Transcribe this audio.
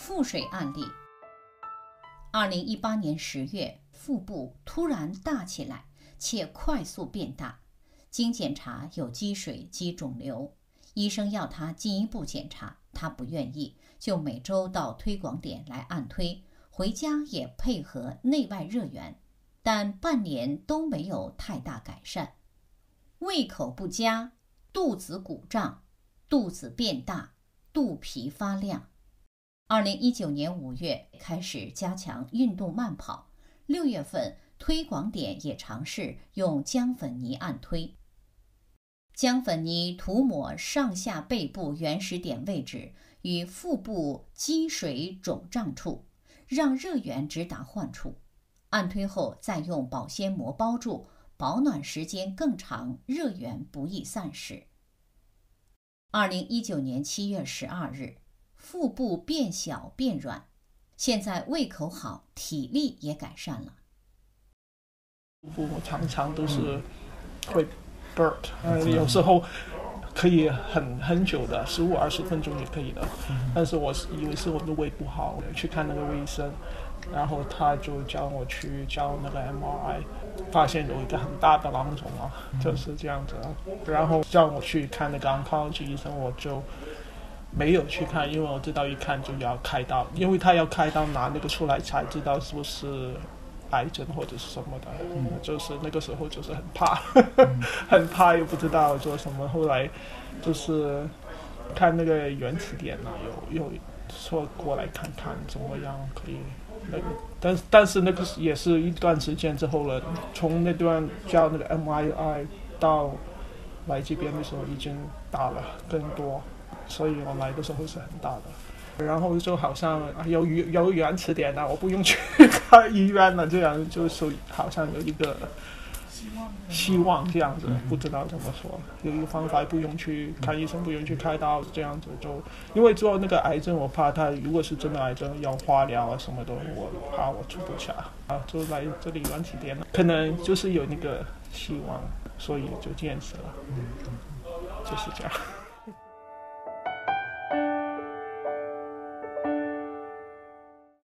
腹水案例。二零一八年十月，腹部突然大起来，且快速变大，经检查有积水及肿瘤，医生要他进一步检查，他不愿意，就每周到推广点来按推，回家也配合内外热源，但半年都没有太大改善。胃口不佳，肚子鼓胀，肚子变大，肚皮发亮。二零一九年五月开始加强运动慢跑，六月份推广点也尝试用姜粉泥按推。姜粉泥涂抹上下背部原始点位置与腹部积水肿胀处，让热源直达患处。按推后再用保鲜膜包住，保暖时间更长，热源不易散失。二零一九年七月十二日。腹部变小变软，现在胃口好，体力也改善了。腹部常常都是会 burp，嗯，有时候可以很很久的，十五二十分钟也可以的。但是我以为是我的胃不好，去看那个医生，然后他就叫我去照那个 MRI，发现有一个很大的囊肿啊，就是这样子。然后叫我去看那个 oncology 医生，我就。没有去看，因为我知道一看就要开刀，因为他要开刀拿那个出来才知道是不是癌症或者是什么的，就是那个时候就是很怕，很怕又不知道做什么。后来就是看那个原始点啊，有有说过来看看怎么样可以那个，但但是那个也是一段时间之后了，从那段叫那个 M I I 到来这边的时候已经打了更多。所以我来的时候是很大的，然后就好像有有原词点了，我不用去看医院了，这样就是好像有一个希望，这样子，不知道怎么说，有一个方法不用去看医生，不用去开刀，这样子就因为做那个癌症，我怕他如果是真的癌症要化疗啊什么的，我怕我出不下啊，就来这里原始点了，可能就是有那个希望，所以就坚持了，就是这样。